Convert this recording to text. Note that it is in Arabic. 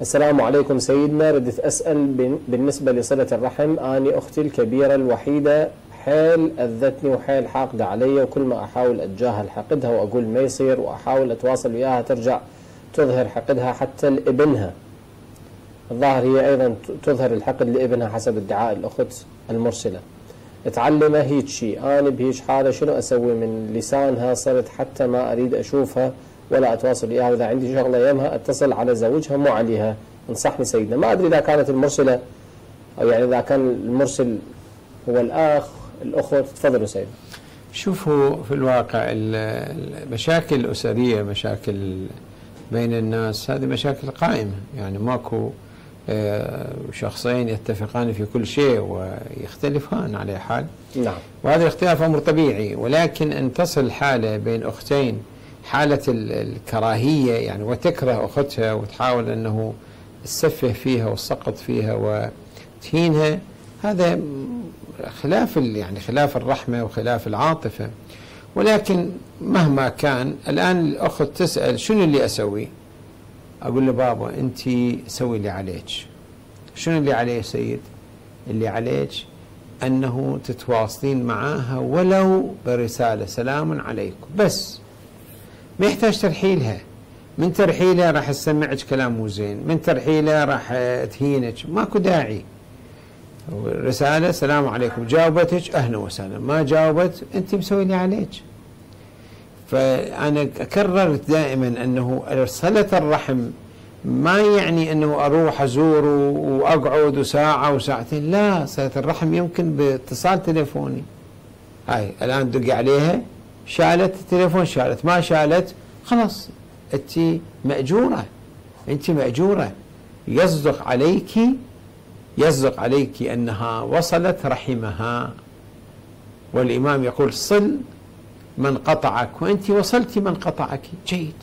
السلام عليكم سيدنا. ردت أسأل بالنسبة لصلة الرحم أني أختي الكبيرة الوحيدة حيل أذتني وحيل حاقدة علي وكل ما أحاول أتجاهل حقدها وأقول ما يصير وأحاول أتواصل وياها ترجع تظهر حقدها حتى لابنها. الظاهر هي أيضا تظهر الحقد لابنها حسب ادعاء الأخت المرسلة. تعلمه هيك شيء أنا بهيك حالة شنو أسوي؟ من لسانها صرت حتى ما أريد أشوفها ولا أتواصل وياها وإذا عندي شغلة يمها أتصل على زوجها مو عليها. أنصحني سيدنا. ما أدري إذا كانت المرسلة أو يعني إذا كان المرسل هو الأخ الأخوة تفضلوا سيدنا. شوفوا في الواقع المشاكل الأسرية مشاكل بين الناس هذه مشاكل قائمة. يعني ماكو آه، شخصين يتفقان في كل شيء ويختلفان على حال. نعم. وهذا الاختلاف أمر طبيعي. ولكن أن تصل حالة بين أختين حالة الكراهية يعني وتكره أختها وتحاول أنه تسفه فيها وتسقط فيها وتهينها هذا خلاف يعني خلاف الرحمة وخلاف العاطفة. ولكن مهما كان الآن الأخت تسأل شنو اللي أسوي؟ أقول له بابا أنت سوي اللي عليك. شنو اللي عليه سيد؟ اللي عليك أنه تتواصلين معاها ولو برسالة سلام عليكم. بس. ما يحتاج ترحيلها. من ترحيلها راح تسمعك كلام مو زين من ترحيلها راح تهينك. ماكو داعي. رسالة السلام عليكم. جاوبتك؟ أهلا وسهلا. ما جاوبت أنت مسوي اللي عليك. فأنا أكرر دائما أنه صلة الرحم ما يعني أنه أروح أزور وأقعد ساعة وساعتين. لا صلة الرحم يمكن باتصال تليفوني. هاي الآن دقي عليها. شالت التليفون شالت. ما شالت خلاص أنت مأجورة. أنت مأجورة. يصدق عليك يصدق عليك أنها وصلت رحمها. والإمام يقول صل من قطعك وأنت وصلت من قطعك. جيد.